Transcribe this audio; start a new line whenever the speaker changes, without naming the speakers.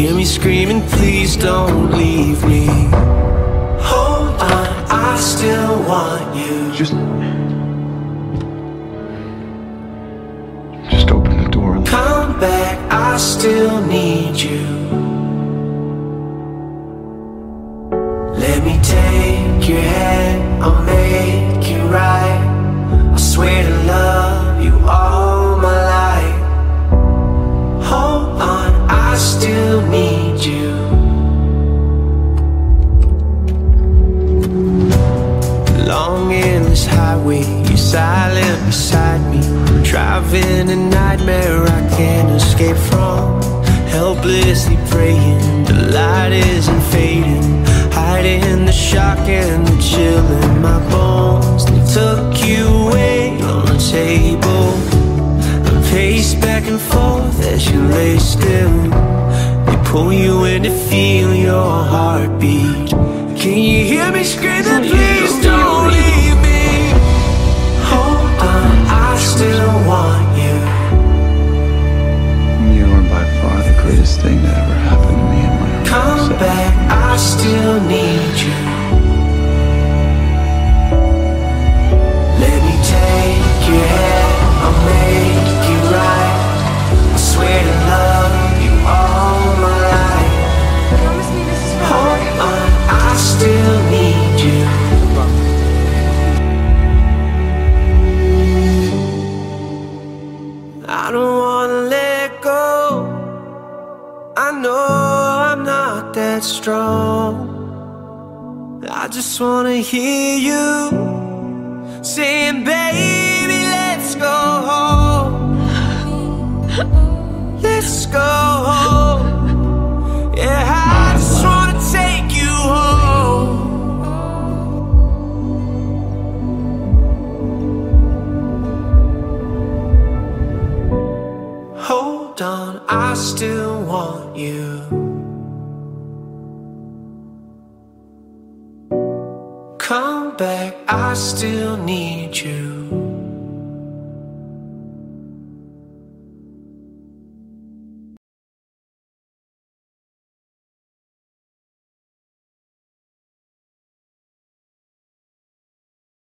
Hear me screaming? Please don't leave me. Oh, Hold on, I still want you.
Just. Just open the door. and-
Come back, I still need you. Let me take need you. Long endless highway, you're silent beside me. Driving a nightmare I can't escape from. Helplessly praying, the light isn't fading. Hiding the shock and the chill in my bones. They took you away on the table. Pace back and forth as you lay still. They pull you in to feel your heartbeat. Can you hear me screaming? Please don't leave me. Oh, Hold on, I still want you.
You are by far the greatest thing that ever happened to me in my life.
Come back, I still need that strong. I just wanna hear you saying, baby, let's go home. Let's go home. Yeah, I just wanna take you home. Hold on, I still want you. Come back, I still need you.